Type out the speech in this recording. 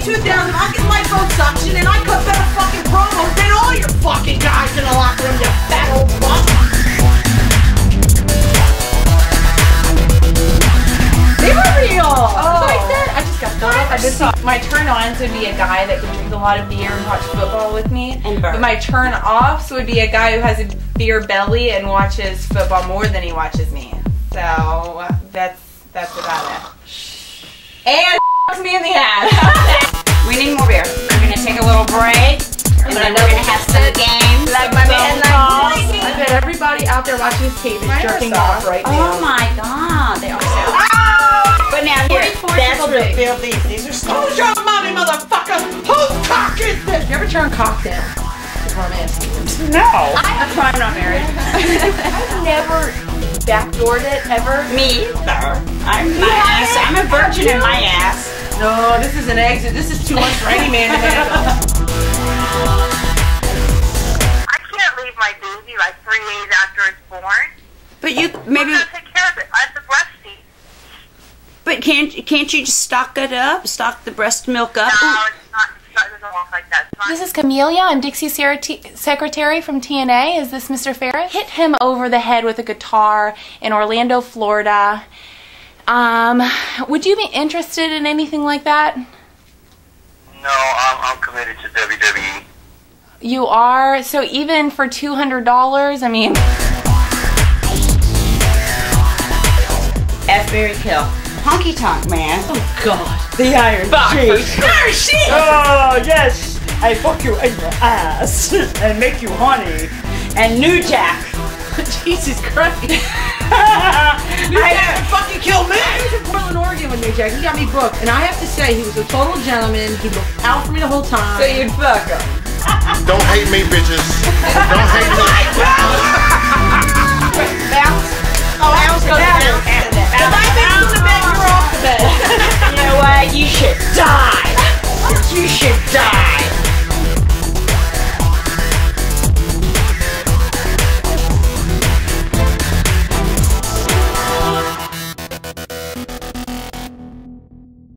2000, I get my and I cut better fucking promos than all your fucking guys in the locker room, you fat old fuck. They were real! Oh. I said. I just got caught. I just saw my turn ons would be a guy that could drink a lot of beer and watch football with me. And burn. But my turn offs would be a guy who has a beer belly and watches football more than he watches me. So that's that's about it. And me in the ass. And then we're gonna have some games. like my man, like I bet everybody out there watching this tape is jerking off right oh now. Oh my god, they are so. Ah! But now here, 44 that's D. Bill these. These are small. Who's your mommy, motherfucker? Whose cock is this? You ever turn cock down? Is what I'm asking. No. I'm trying not married. I've never backdoored it ever. Me either. I'm my ass. I'm a virgin in my ass. No, this is an exit. This is too much for any man to handle. I can't leave my baby like three days after it's born. But you maybe. I'm gonna take care of it. I have to breastfeed. But can't can't you just stock it up? Stock the breast milk up? No, it's not. It's not it doesn't work like that. It's not. This is Camelia. I'm Dixie's Sarah secretary from TNA. Is this Mr. Farris? Hit him over the head with a guitar in Orlando, Florida. Um, would you be interested in anything like that? No, I'm, I'm committed to. WWE. You are. So even for two hundred dollars, I mean, F Marry Kill. Honky tonk man. Oh, God. The Iron Sheik. Iron Sheik! Oh yes, I fuck you in your ass and make you honey. And New Jack. Jesus Christ. New I- Jack fucking kill me. I was in Portland, Oregon with New Jack. He got me booked. And I have to say, he was a total gentleman. He looked out for me the whole time. So you'd fuck him. Don't hate me, bitches. Don't hate me.